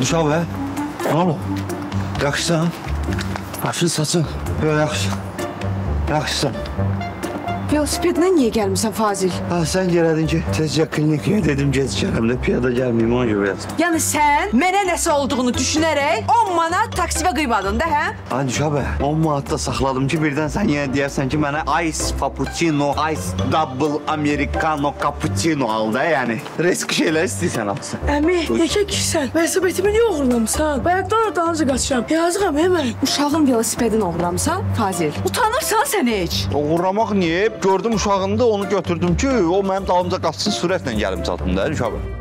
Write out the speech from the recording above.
Duş al be. Ne oldu? Yakıştı ha? Hafif saçın. Böyle yakıştı. Yakıştı. Velosipedlə niyə gəlmisən Fazil? Ha, sən gələdin ki, tezcə klinikaya dedim gecikərəm də piyada gəlməyim ona görə. Yəni sən mənə nəsə olduğunu düşünərək 10 manat taksimə qıymadın da, hə? Ay düşə be. 10 manatda saxladım ki, birdən sən yenə deyərsən ki, mənə ice cappuccino, ice double americano cappuccino al da, yəni. Risk şeylər istəyirsən alsın. Əmi, yekə kişisən. Velosipedimi niyə oğurlamısan? Bayaqdan da dalınca qaçacağam. Yazıqam hemen. Uşağın velosipedini oğurlamısan, Fazil. Utanırsan sən heç? Oğurlamaq niyə? Gördüm uşağında onu götürdüm ki, o mənim dalımca qaçsın sürətlə gəlim çatdım da, düşə be.